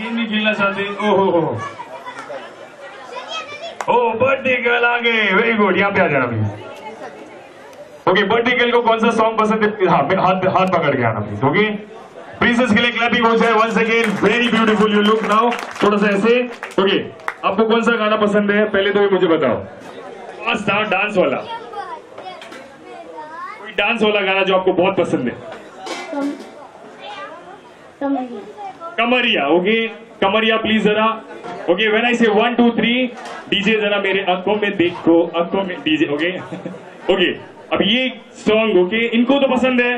नहीं खेलना चाहते? ओहो ओ बर्थडे गर्ल आ गए वेरी गुड यहाँ पे आ जाना ओके बर्थडे गर्ल को कौन सा सॉन्ग पसंद है? हाँ हाथ हाथ पकड़ के आना ओके प्रिंसेस के लिए क्लैपिंग हो जाए once again very beautiful you look now थोड़ा सा ऐसे। ओके आपको कौन सा गाना पसंद है? पहले तो ये मुझे बताओ। फास्ट था डांस वाला। कोई डांस वाला गाना जो आपको बहुत पसंद है? कमरिया ओके कमरिया प्लीज़ जरा। ओके व्हेन आई से वन टू थ्री डीजे जरा मेरे आँखों में देखो, आँखों में डीजे ओके ओके अब ये सॉन्ग ओके इनको तो पसंद है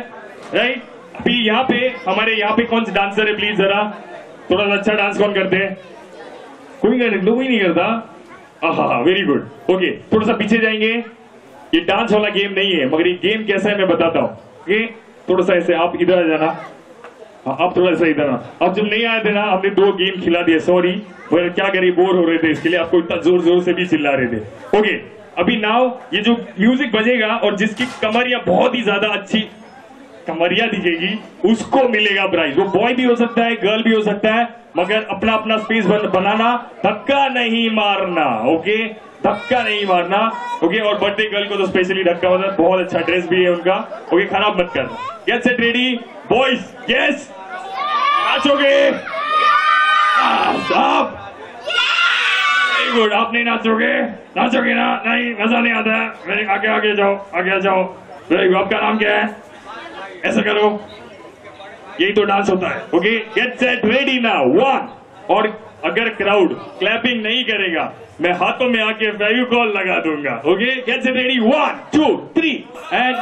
राइट अभी यहाँ पे, हमारे यहाँ पे कौन से डांसर है प्लीज़ जरा? थोड़ा सा अच्छा डांस कौन करते हैं? कोई नहीं कोई नहीं करता। हाँ वेरी गुड ओके थोड़ा सा पीछे जाएँगे। ये डांस वाला गेम नहीं है, मगर ये गेम कैसा है मैं बताता हूँ ओके थोड़ा सा ऐसे आप इधर आ जाना। आप थोड़ा सही ना अब जब नहीं आए थे ना हमने दो गेम खिला दिए सॉरी क्या करिए बोर हो रहे थे इसके लिए। आपको इतना ज़ोर ज़ोर से भी चिल्ला रहे थे। ओके अभी नाव ये जो म्यूज़िक बजेगा और जिसकी कमरिया बहुत ही ज़्यादा अच्छी कमरिया दिखेगी उसको मिलेगा प्राइज वो बॉय भी हो सकता है गर्ल भी हो सकता है मगर अपना अपना स्पेस बन, बनाना धक्का नहीं मारना ओके धक्का नहीं मारना ओके और बर्थडे गर्ल को तो स्पेशली धक्का होता है बहुत अच्छा ड्रेस भी है उनका। ओके खराब मत कर get set ready boys yes नाचोगे? साहब वेरी गुड आप नहीं नाचोगे? नाचोगे ना? नहीं, मज़ा नहीं आता। है आगे आगे जाओ आगे जाओ। वेरी गुड आपका नाम क्या है? ऐसा करो। यही तो डांस होता है। ओके गेट सेट रेडी ना वन और अगर क्राउड क्लैपिंग नहीं करेगा, मैं हाथों में आके फेविकॉल लगा दूँगा। Okay get set ready one two three and